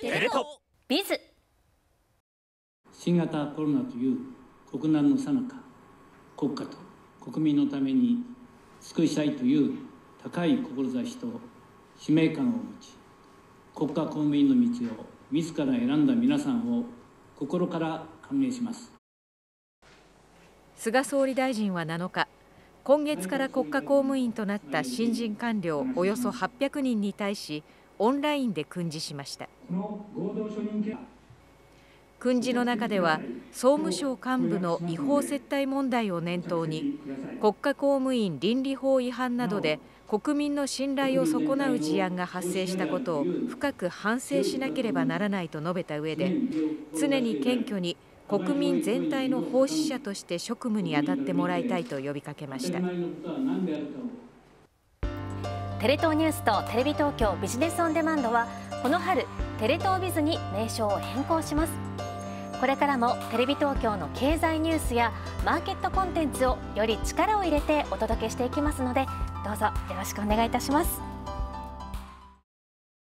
テレ東ビズ。新型コロナという国難の最中国家と国民のために尽くしたいという高い志と使命感を持ち国家公務員の道を自ら選んだ皆さんを心から歓迎します。菅総理大臣は7日今月から国家公務員となった新人官僚およそ800人に対しオンラインで訓示しました訓示の中では総務省幹部の違法接待問題を念頭に国家公務員倫理法違反などで国民の信頼を損なう事案が発生したことを深く反省しなければならないと述べた上で常に謙虚に国民全体の奉仕者として職務に当たってもらいたいと呼びかけました。テレ東ニュースとテレビ東京ビジネスオンデマンドはこの春テレ東ビズに名称を変更します。これからもテレビ東京の経済ニュースやマーケットコンテンツをより力を入れてお届けしていきますのでどうぞよろしくお願いいたします。